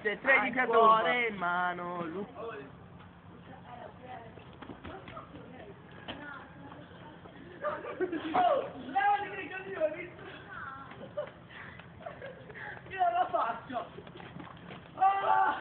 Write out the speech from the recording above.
7, 13 a cuore in mano, Lu. Oh, levati i coglioni! Io la faccio! Ah!